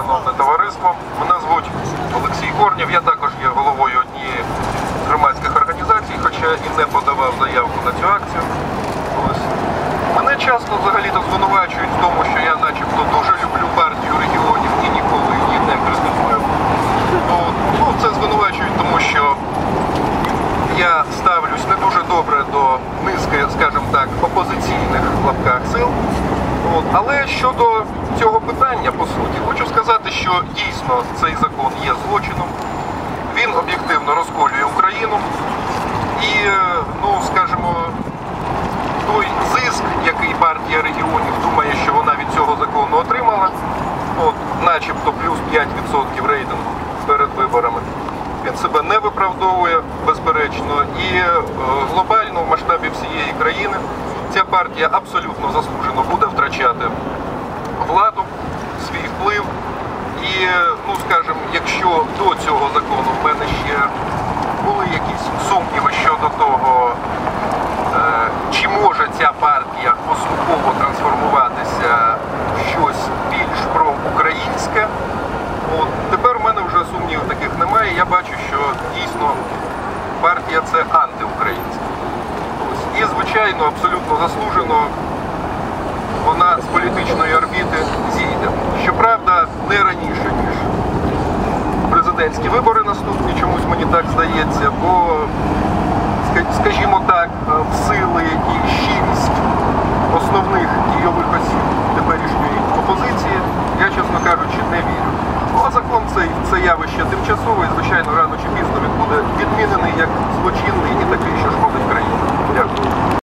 шановне товариство. Мене звуть Олексій Корнєв. Я також є головою однієї громадських організацій, хоча і не подавав заявку на цю акцію. Ось. Мене часто взагалі-то звинувачують в тому, що я начебто дуже люблю партію регіонів і ніколи її не критикую. Ну, це звинувачують, тому що я ставлюсь не дуже добре до низки, скажімо так, опозиційних в лапках сил. От. Але щодо цього питання, по суті, хочу сказати, що дійсно цей закон є злочином. Він об'єктивно розколює Україну. І, е, ну, скажімо, той зиск, який партія регіонів думає, що вона від цього закону отримала, от, начебто плюс 5% рейтингу перед виборами, він себе не виправдовує, безперечно, і е, глобально в масштабі всієї країни ця партія абсолютно заслужено буде втрачати владу, свій вплив. І, е, ну скажімо, якщо до цього закону в мене ще були якісь сумніви щодо того, Е, Чи може ця партія поступово трансформуватися в щось більш проукраїнське? От тепер у мене вже сумнівів таких немає. Я бачу, що дійсно партія це антиукраїнська. І, звичайно, абсолютно заслужено вона з політичної орбіти зійде. президентські вибори наступні, чомусь мені так здається, бо, скажімо так, е, в сили і щирість основних дійових осіб теперішньої опозиції, я, чесно кажучи, не вірю. Ну а закон це, це явище тимчасове, і, звичайно, рано чи пізно він